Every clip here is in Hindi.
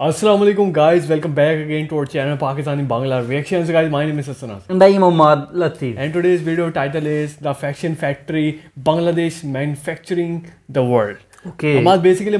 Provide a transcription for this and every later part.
अस्सलाम वालेकुम guys welcome back again to our channel Pakistani Bangla reactions guys my name is Sanas भाई Mohammad Latif and today's video title is the fashion factory Bangladesh manufacturing the world okay हमारा बेसिकली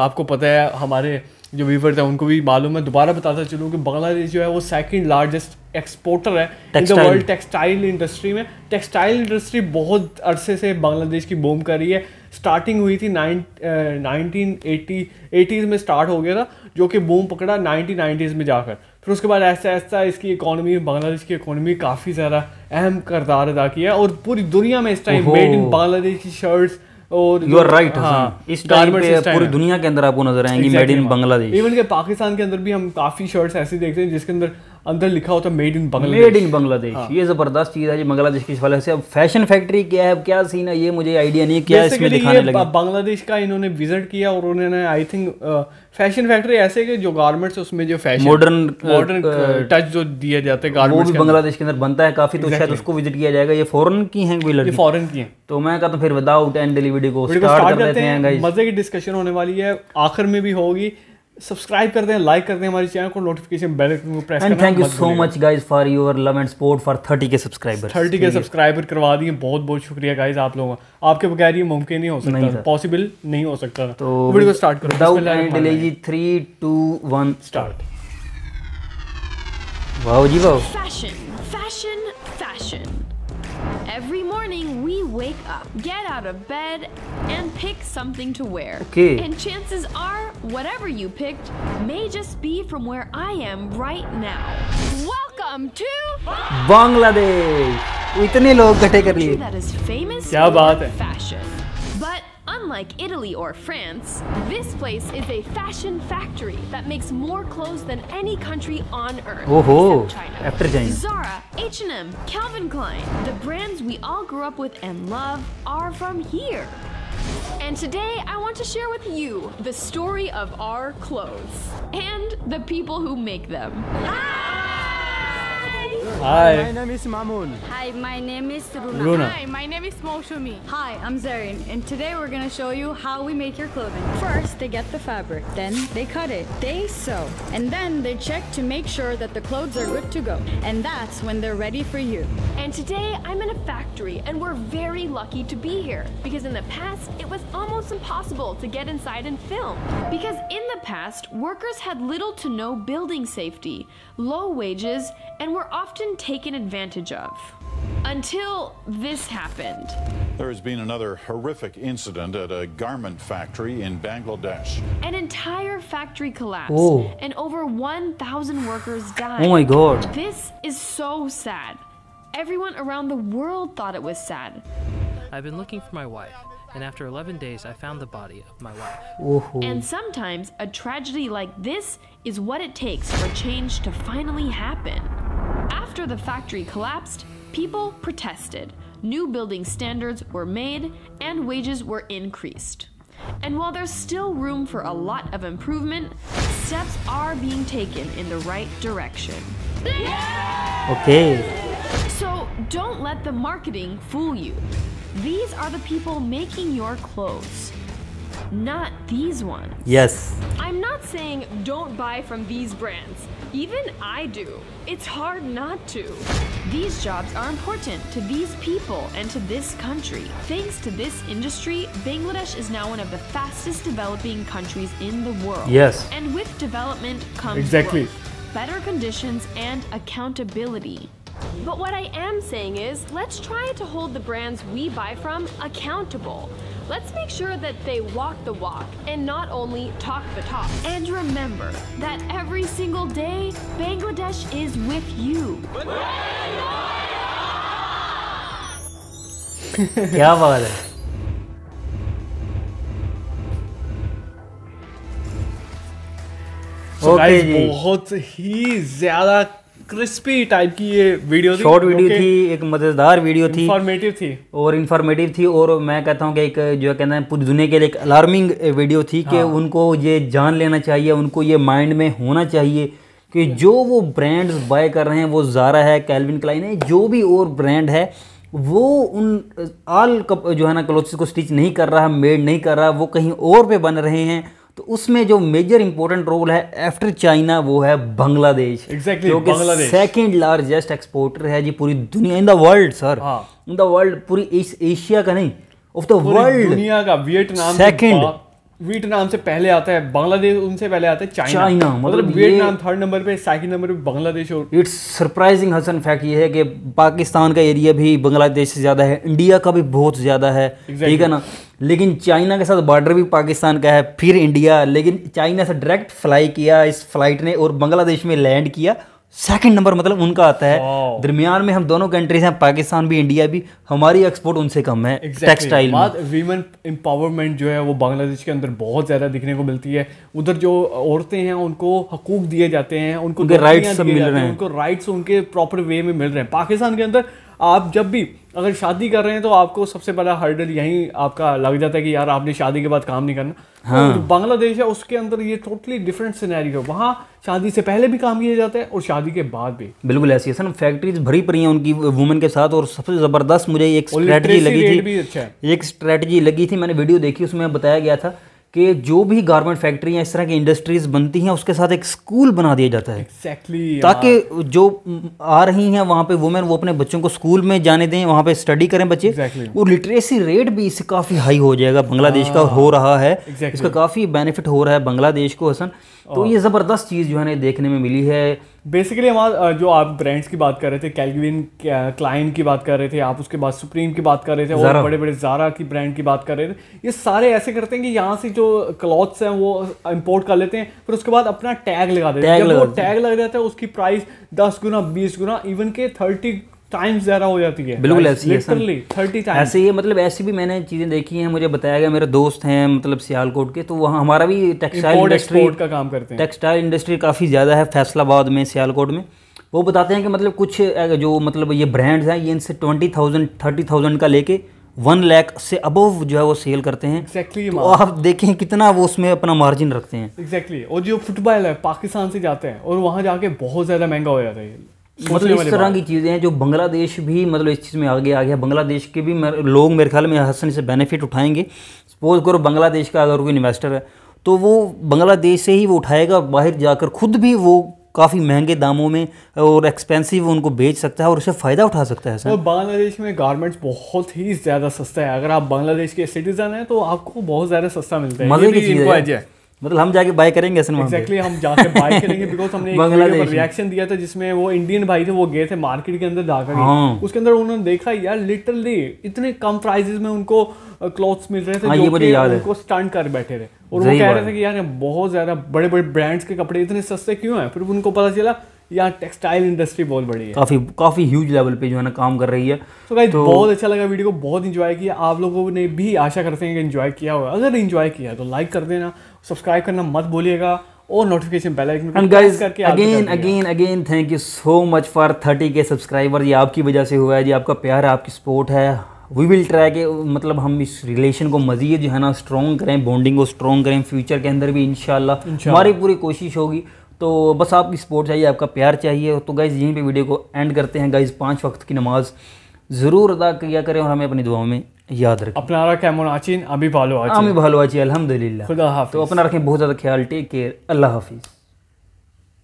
आपको पता है हमारे जो व्यूवर थे उनको भी मालूम है। दोबारा बताता चलूँ कि बांग्लादेश जो है वो सेकंड लार्जेस्ट एक्सपोर्टर है in the world textile industry में। टेक्सटाइल इंडस्ट्री बहुत अरसे से बांग्लादेश की बूम कर रही है। स्टार्टिंग हुई थी नाइनटीन एटी एटीज़ में स्टार्ट हो गया था जो कि बूम पकड़ा नाइनटीन नाइन्टीज़ में जाकर। फिर उसके बाद ऐसा ऐसा इसकी इकोनॉमी बांग्लादेश की इकोनॉमी काफ़ी ज़्यादा अहम करदार अदा किया और पूरी दुनिया में इस टाइम मेड इन बांग्लादेश की शर्ट्स और यू आर राइट हाँ इस टाइम पे पूरी दुनिया के अंदर आपको नज़र आएँगी मेड इन बांग्लादेश इवन के पाकिस्तान के अंदर भी हम काफ़ी शर्ट्स ऐसी देखते हैं जिसके अंदर अंदर लिखा होता है made in Bangladesh made in Bangladesh हाँ। ये ज़बरदस्त चीज़ है जी बांग्लादेश की हवाले से। अब फ़ैशन फैक्ट्री क्या है अब क्या सीन है ये मुझे आइडिया नहीं क्या इसमें दिखाने लगे। बांग्लादेश का इन्होंने विज़िट किया और उन्होंने आई थिंक फ़ैशन फैक्ट्री ऐसे कि जो गारमेंट्स उसमें जो फ़ैशन मॉडर्न मॉडर्न टच जो दिए जाते हैं गारमेंट्स बांग्लादेश के अंदर। बनता है काफ़ी तो शायद उसको विज़िट किया जाएगा। ये फॉरेन की हैं कोई लड़की? फॉरेन की हैं। तो मैं कहता हूँ फिर विदाउट एंड डेली वीडियो को स्टार्ट कर देते हैं गाइस मज़े की डिस्कशन होने वाली है। आखिर में भी होगी। सब्सक्राइब कर दें लाइक कर दें हमारे चैनल को नोटिफिकेशन बेल को प्रेस करना thank you so much guys for your love and support for 30 K subscribers 30 के सब्सक्राइबर करवा दिए बहुत बहुत शुक्रिया गाइस आप लोगों का। आपके बगैर ये मुमकिन नहीं हो सकता पॉसिबल नहीं हो सकता। तो वीडियो को स्टार्ट करो डिले जी 3 2 1 start wow ji wow fashion fashion fashion Every morning we wake up, get out of bed, and pick something to wear. Okay. And chances are, whatever you picked may just be from where I am right now. Welcome to Bangladesh. इतने लोग इकट्ठे कर लिए. That is famous क्या बात है? Fashion. But Unlike Italy or France, this place is a fashion factory that makes more clothes than any country on earth oh except China. After China. Zara, H&M, Calvin Klein, the brands we all grew up with and love are from here. And today I want to share with you the story of our clothes and the people who make them. Ah! Hi. My name is Mamun. Hi, my name is Runa. Runa. Hi, my name is Moshumi. Hi, I'm Zarin, and today we're gonna show you how we make your clothing. First, they get the fabric, then they cut it, they sew, and then they check to make sure that the clothes are good to go. And that's when they're ready for you. And today I'm in a factory, and we're very lucky to be here because in the past it was almost impossible to get inside and film. Because in the past, workers had little to no building safety, low wages, and were often often taken advantage of. Until this happened. There has been another horrific incident at a garment factory in Bangladesh. An entire factory collapsed oh. and over 1,000 workers oh died. Oh my god. This is so sad. Everyone around the world thought it was sad. I've been looking for my wife, and after 11 days, I found the body of my wife. Oh. And sometimes a tragedy like this is what it takes for change to finally happen. After the factory collapsed, people protested, new building standards were made, and wages were increased. And while there's still room for a lot of improvement, steps are being taken in the right direction. Okay. So don't let the marketing fool you. These are the people making your clothes not these ones. Yes. I'm not saying don't buy from these brands. Even I do. It's hard not to. These jobs are important to these people and to this country. Thanks to this industry, Bangladesh is now one of the fastest developing countries in the world. Yes. And with development comes exactly. Growth, better conditions and accountability. But what I am saying is, let's try to hold the brands we buy from accountable. Let's make sure that they walk the walk and not only talk the talk. And remember that every single day, Bangladesh is with you. क्या बात है so okay, बहुत ही ज्यादा क्रिस्पी टाइप की ये वीडियो थी शॉर्ट वीडियो थी एक मज़ेदार वीडियो थी। इंफॉर्मेटिव थी। और इन्फॉर्मेटिव थी और मैं कहता हूँ कि एक जो कहते हैं पूरी दुनिया के लिए एक अलार्मिंग वीडियो थी कि हाँ। उनको ये जान लेना चाहिए उनको ये माइंड में होना चाहिए कि जो वो ब्रांड्स बाय कर रहे हैं वो ज़ारा है कैलविन क्लाइन है जो भी और ब्रांड है वो उन आल कप जो है ना क्लोथ्स को स्टिच नहीं कर रहा मेड नहीं कर रहा वो कहीं और पे बन रहे हैं। तो उसमें जो मेजर इंपॉर्टेंट रोल है आफ्टर चाइना वो है बांग्लादेश Exactly, जो कि बांग्लादेश। सेकंड लार्जेस्ट एक्सपोर्टर है जी पूरी दुनिया in the world sir. In the world पूरी एश- एशिया का नहीं ऑफ़ द वर्ल्ड दुनिया का वियतनाम Second. से वियतनाम से पहले आता है बांग्लादेश उनसे पहले आता है चाइना चाइना, मतलब मतलब वियतनाम थर्ड नंबर पे सेकंड नंबर पे बांग्लादेश और इट्स सरप्राइजिंग हसन फैक्ट ये है कि पाकिस्तान का एरिया भी बांग्लादेश से ज़्यादा है इंडिया का भी बहुत ज़्यादा है ठीक है ना लेकिन चाइना के साथ बॉर्डर भी पाकिस्तान का है फिर इंडिया लेकिन चाइना से डायरेक्ट फ्लाई किया इस फ़्लाइट ने और बांग्लादेश में लैंड किया। सेकंड नंबर मतलब उनका आता है। दरमियान में हम दोनों कंट्रीज़ हैं पाकिस्तान भी इंडिया भी हमारी एक्सपोर्ट उनसे कम है टेक्सटाइल में। बात वीमेन एम्पावरमेंट जो है वो बांग्लादेश के अंदर बहुत ज़्यादा दिखने को मिलती है। उधर जो औरतें हैं उनको हकूक दिए जाते हैं उनको सब मिल रहे हैं। उनको राइट्स उनके प्रॉपर वे में मिल रहे हैं। पाकिस्तान के अंदर आप जब भी अगर शादी कर रहे हैं तो आपको सबसे बड़ा हर्डल यही आपका लग जाता है कि यार आपने शादी के बाद काम नहीं करना। हाँ। जो बांग्लादेश है उसके अंदर ये टोटली डिफरेंट सिनेरियो है। वहाँ शादी से पहले भी काम किया जाता है और शादी के बाद भी। बिल्कुल ऐसी है सर फैक्ट्रीज भरी पड़ी हैं उनकी वुमेन के साथ और सबसे ज़बरदस्त मुझे एक स्ट्रेटजी literacy लगी थी अच्छा एक स्ट्रेटजी लगी थी मैंने वीडियो देखी उसमें बताया गया था कि जो भी गारमेंट फैक्ट्री या इस तरह की इंडस्ट्रीज़ बनती हैं उसके साथ एक स्कूल बना दिया जाता है। Exactly, ताकि जो आ रही हैं वहाँ पे वुमेन वो अपने बच्चों को स्कूल में जाने दें वहाँ पे स्टडी करें बच्चे। Exactly. और लिटरेसी रेट भी इससे काफ़ी हाई हो जाएगा बांग्लादेश का हो। रहा है। Exactly. इसका काफ़ी बेनिफिट हो रहा है बांग्लादेश को हसन। तो ये ज़बरदस्त चीज़ जो है ना देखने में मिली है। बेसिकली हमारा जो आप ब्रांड्स की बात कर रहे थे कैलविन क्लाइन की बात कर रहे थे आप उसके बाद सुप्रीम की बात कर रहे थे और बड़े बड़े जारा की ब्रांड की बात कर रहे थे। ये सारे ऐसे करते हैं कि यहाँ से जो क्लॉथ्स हैं वो इम्पोर्ट कर लेते हैं फिर उसके बाद अपना टैग लगा देते हैं। जब वो देते हैं। टैग लग जाता है उसकी प्राइस दस गुना बीस गुना इवन के थर्टी टाइम्स ज़्यादा हो जाती है। बिल्कुल ऐसी लिटरली थर्टी टाइम्स ऐसे ही मतलब ऐसी भी मैंने चीज़ें देखी हैं मुझे बताया गया मेरे दोस्त हैं मतलब सियालकोट के तो वहाँ हमारा भी टेक्सटाइल इंडस्ट्री का काम करते हैं। टेक्सटाइल इंडस्ट्री काफ़ी ज़्यादा है फैसलाबाद में सियालकोट में। वो बताते हैं कि मतलब कुछ जो मतलब ये ब्रांड्स हैं ये इनसे ट्वेंटी थाउज़ेंड थर्टी थाउज़ेंड का लेके वन लैख से अबव जो है वो सेल करते हैं। एग्जैक्टली तो आप देखें कितना वो उसमें अपना मार्जिन रखते हैं। एग्जैक्टली और जो फुटबॉल है पाकिस्तान से जाते हैं और वहाँ जाके बहुत ज़्यादा महँगा हो जाता है मतलब इस तरह की चीज़ें हैं जो बांग्लादेश भी मतलब इस चीज़ में आगे आ गया बांग्लादेश के भी मेरे- लोग मेरे ख्याल में हसन से बेनिफिट उठाएँगे। सपोज़ करो बांग्लादेश का अगर कोई इन्वेस्टर है तो वो बांग्लादेश से ही वो उठाएगा बाहर जाकर खुद भी वो काफ़ी महँगे दामों में और एक्सपेंसिव उनको बेच सकता है और उससे फ़ायदा उठा सकता है और सर बांग्लादेश में गारमेंट्स बहुत ही ज़्यादा सस्ता है। अगर आप बांग्लादेश के सिटीजन हैं तो आपको बहुत ज़्यादा सस्ता मिलता है। मज़े की चीज़ है। मतलब हम जाके बाय करेंगे ऐसे एक्जैक्टली हम जाके बाय करेंगे बिकॉज़ हमने एक। रिएक्शन दिया था जिसमें वो इंडियन भाई थे वो गए थे मार्केट के अंदर जाकर हाँ। उसके अंदर उन्होंने देखा यार लिटरली इतने कम प्राइजेस में उनको क्लॉथ्स मिल रहे थे हाँ, जो कि उनको स्टंट कर बैठे थे। और वो कह रहे थे कि यार बहुत ज़्यादा बड़े बड़े ब्रांड्स के कपड़े इतने सस्ते क्यों है? फिर उनको पता चला यहाँ टेक्सटाइल इंडस्ट्री बहुत बड़ी है। काफ़ी काफ़ी ह्यूज लेवल पे जो है ना काम कर रही है। तो गाइस बहुत अच्छा लगा वीडियो को बहुत इंजॉय किया। आप लोगों ने भी आशा करते हैं कि इंजॉय किया होगा। अगर इंजॉय किया तो लाइक कर देना सब्सक्राइब करना मत भूलिएगा और notification bell icon and guys again again again thank you so much for thirty K subscriber ये आपकी वजह से हुआ है जी आपका प्यार है आपकी सपोर्ट है। वी विल ट्राई के मतलब हम इस रिलेशन को मज़ीद जो है ना स्ट्रॉन्ग करें बॉन्डिंग को स्ट्रॉन्ग करें फ्यूचर के अंदर भी इंशाल्लाह हमारी पूरी कोशिश होगी। तो बस आपकी सपोर्ट चाहिए आपका प्यार चाहिए। तो गाइज़ यहीं पे वीडियो को एंड करते हैं। गाइज़ पाँच वक्त की नमाज़ ज़रूर अदा किया करें और हमें अपनी दुआओं में याद रखें। अपना रखें अभी भालो आचिन। अभी भालो आची अलहमदिल्ला खुदा हाफ़ तो अपना रखें बहुत ज़्यादा ख्याल टेक केयर अल्लाह हाफिज़।